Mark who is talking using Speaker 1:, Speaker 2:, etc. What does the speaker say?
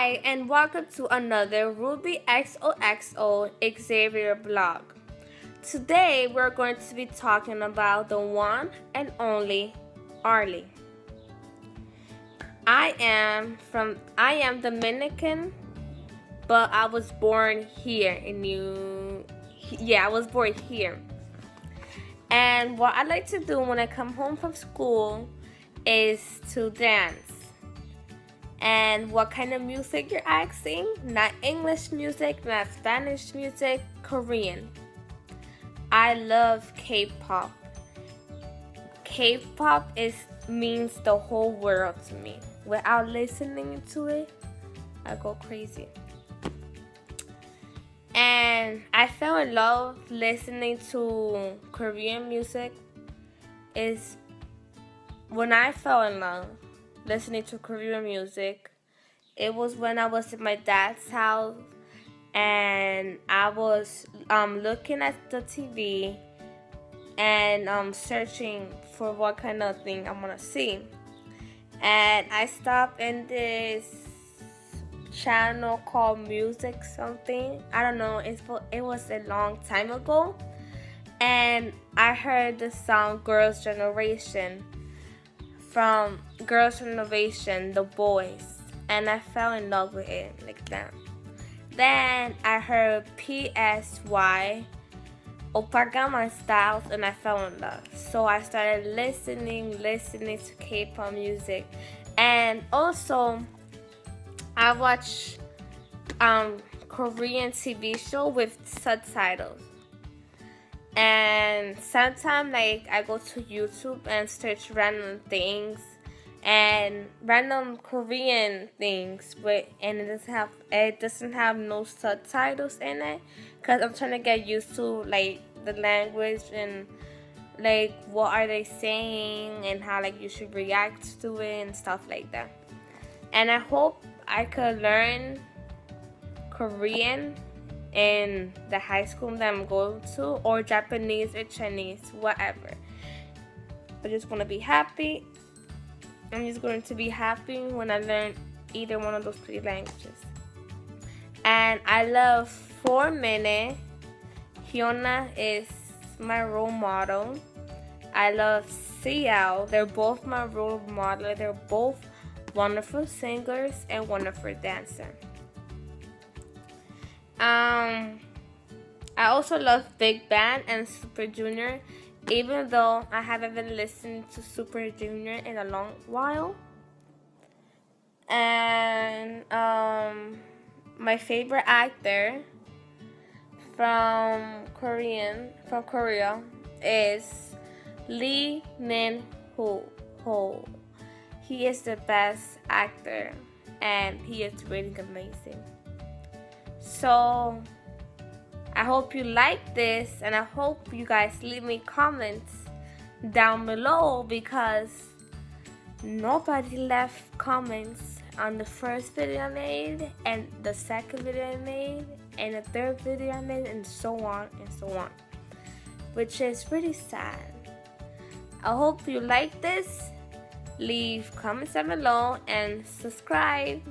Speaker 1: Hi, and welcome to another Ruby XOXO Javier blog. Today, we're going to be talking about the one and only Arlie. I am from I am Dominican, but I was born here in New yeah, I was born here. And what I like to do when I come home from school is to dance. And what kind of music you're asking? Not English music, not Spanish music, Korean. I love K-pop. K-pop is means the whole world to me. Without listening to it, I go crazy. And I fell in love listening to Korean music is when I fell in love listening to Korean music. It was when I was in my dad's house and I was um, looking at the TV and um, searching for what kind of thing I want to see. And I stopped in this channel called Music something. I don't know. It's it was a long time ago, and I heard the song "Girls' Generation" from Girls' Generation, The Boys, and I fell in love with it like that. Then I heard PSY, Oppa Gangnam Styles, and I fell in love. So I started listening, listening to K-pop music, and also I watch um, Korean TV show with subtitles. And sometimes like I go to YouTube and search random things and random Korean things, but and it doesn't have it doesn't have no subtitles in it, cause I'm trying to get used to like the language and like what are they saying and how like you should react to it and stuff like that. And I hope I could learn Korean in the high school that I'm going to, or Japanese or Chinese, whatever. I just want to be happy. I'm just going to be happy when I learn either one of those three languages. And I love 4Minute. Hyuna is my role model. I love CL. They're both my role model. They're both wonderful singers and wonderful dancers. Um, I also love Big Bang and Super Junior, even though I haven't been listening to Super Junior in a long while. And um, my favorite actor from Korean from Korea is Lee Min Ho. Ho. He is the best actor, and he is really amazing. So I hope you like this and I hope you guys leave me comments down below because nobody left comments on the first video I made and the second video I made and the third video I made and so on and so on which is pretty sad. I hope you like this. Leave comments down below and subscribe.